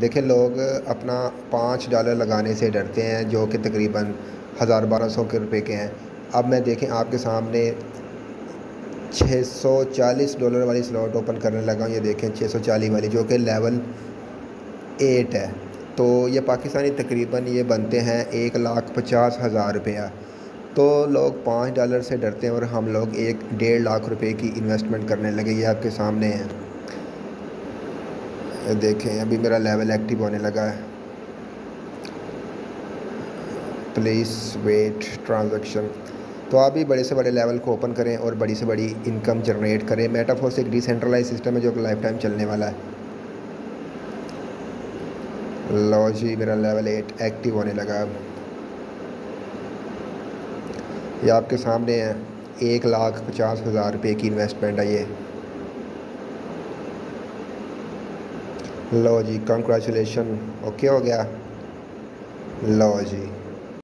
देखें लोग अपना पाँच डॉलर लगाने से डरते हैं, जो कि तकरीबन हज़ार बारह सौ के रुपए के हैं। अब मैं देखें, आपके सामने 640 डॉलर वाली स्लॉट ओपन करने लगा हूँ। ये देखें 640 वाली, जो कि लेवल एट है। तो ये पाकिस्तानी तकरीबन ये बनते हैं एक लाख पचास हज़ार रुपया। तो लोग पाँच डॉलर से डरते हैं और हम लोग एक डेढ़ लाख रुपए की इन्वेस्टमेंट करने लगे, ये आपके सामने है। देखें, अभी मेरा लेवल एक्टिव होने लगा है। प्लीज़ वेट ट्रांजैक्शन तो आप भी बड़े से बड़े लेवल को ओपन करें और बड़ी से बड़ी इनकम जनरेट करें। मेटाफोर्स एक डिसेंट्रलाइज सिस्टम है जो कि लाइफ टाइम चलने वाला है। लो जी, मेरा लेवल एट एक्टिव होने लगा अब। ये आपके सामने है। एक लाख पचास हज़ार रुपये की इन्वेस्टमेंट है ये। लो जी कंग्रेचुलेशन ओके हो गया? लो जी.